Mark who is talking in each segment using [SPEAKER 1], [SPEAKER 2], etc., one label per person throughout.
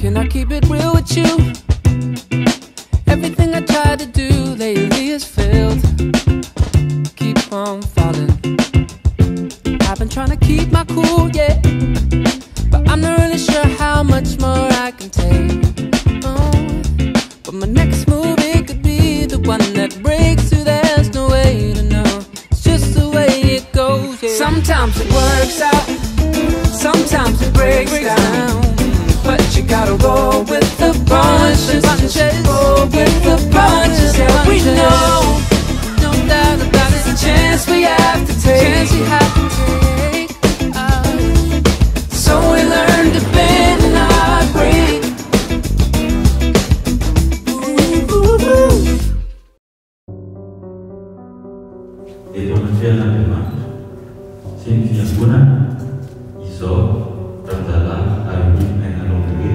[SPEAKER 1] Can I keep it real with you? keep my cool, yeah.
[SPEAKER 2] manusia sin sing sempurna iso terdalam arwin enalong duwe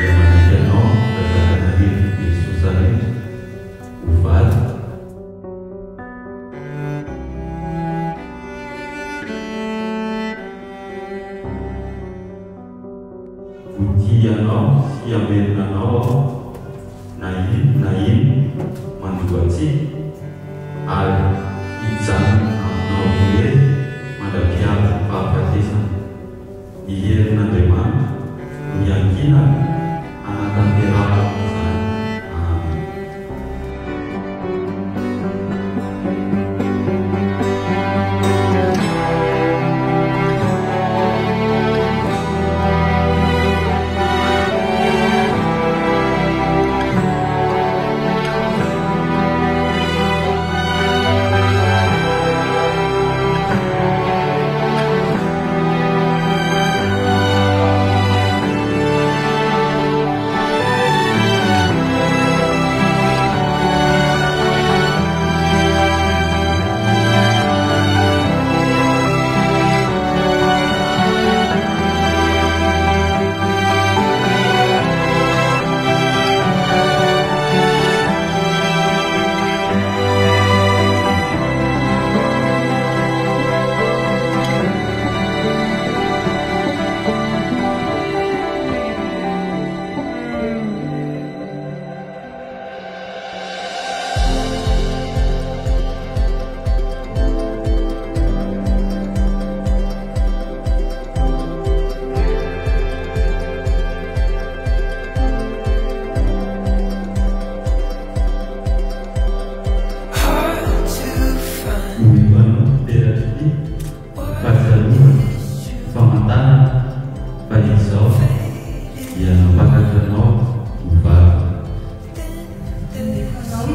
[SPEAKER 2] ya manusia no terdalam hari di susah ufat Uji ya no siya al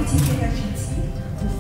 [SPEAKER 3] politique énergétique pour